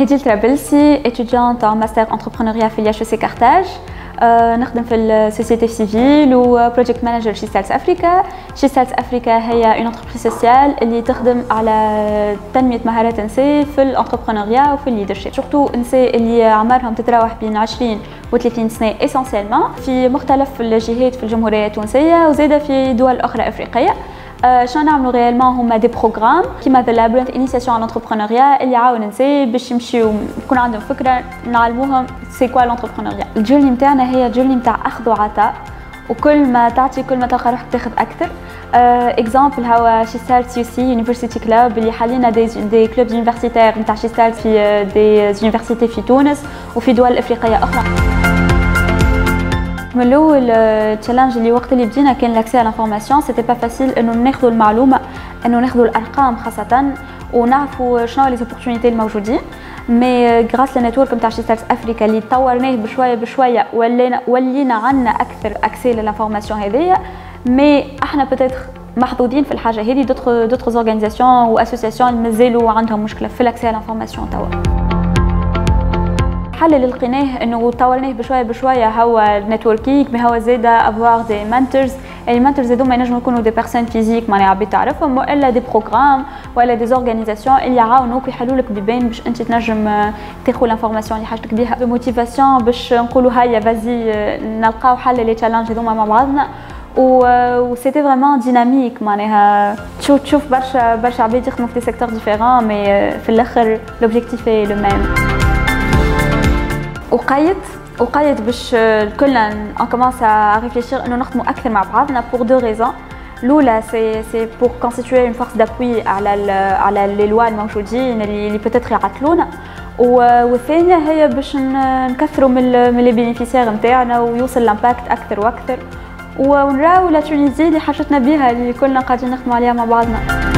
هديل ترابلسي étudiante en master entrepreneuriat في IHEC Carthage نخدم في ال société civile و project manager She Starts Africa She Starts Africa هي une entreprise sociale اللي تخدم على تنمية مهارات النساء في ال entrepreneuriat وفي ال leadership surtout النساء اللي عمرهم تتراوح بين 20 و 30 سنة essentiellement في مختلف الجهات في الجمهورية التونسية وزادة في دول أخرى أفريقية. شنو نعملوا réellement هما des programmes كيما The Labyrinth initiation à l'entrepreneuriat اللي يعاون النساء باش يمشيو يكون عندهم فكره نعلموهم c'est quoi l'entrepreneuriat ال journey نتاعنا هي journey نتاع اخذ وعطاء وكل ما تعطي كل ما تلقى روحك تاخذ أكثر exemple هو She Starts UC University Club اللي حاليا des des clubs universitaires نتاع She Starts في des universités في تونس وفي دول افريقيه أخرى من الأول ال challenge اللي وقت اللي بدينا كان l'accès à l'information c'était pas facile إنه ناخذوا المعلومة إنه ناخذوا الأرقام خاصة ونعرفوا شنو les opportunités الموجودين. mais grâce لل network نتاع She Starts Africa اللي طورناه بشوية بشوية ولينا ولينا عندنا أكثر accès لل information هذيا mais إحنا peut-être محظوظين في الحاجة هذه. d'autres d'autres organisations و associations مازالوا عندهم مشكلة في l'accès à l'information توا. الحل اللي لقيناه إنه طورناه بشوية بشوية هو networking ما هو زاده avoir des mentors يعني ال mentors هذوما ينجموا يكونوا des personnes physiques معناها عبيد تعرفهم وإلا des programmes ولا des organisations اللي يعاونوك ويحلوا لك بيبان باش أنت تنجم تاخذ l'information اللي حاجتك بها de motivation باش نقولوا هيا vas-y نلقاو حل les challenges هذوما مع بعضنا. و c'était vraiment dynamique معناها. تشوف تشوف برشا برشا عباد يخدموا في des secteurs différents mais في الآخر l'objectif est le même وقيت وقيت باش كلنا on commence à réfléchir إنه نخدموا أكثر مع بعضنا pour deux raisons الاولى c'est c'est pour constituer une force d'appui على على لي لوا الموجودين اللي peut-être يعطلونا. والثانيه هي باش نكثروا من les bénéficiaires نتاعنا ويوصل ال impact أكثر وأكثر. ونراو la Tunisie اللي حاجتنا بها اللي كلنا قاعدين نخدموا عليها مع بعضنا.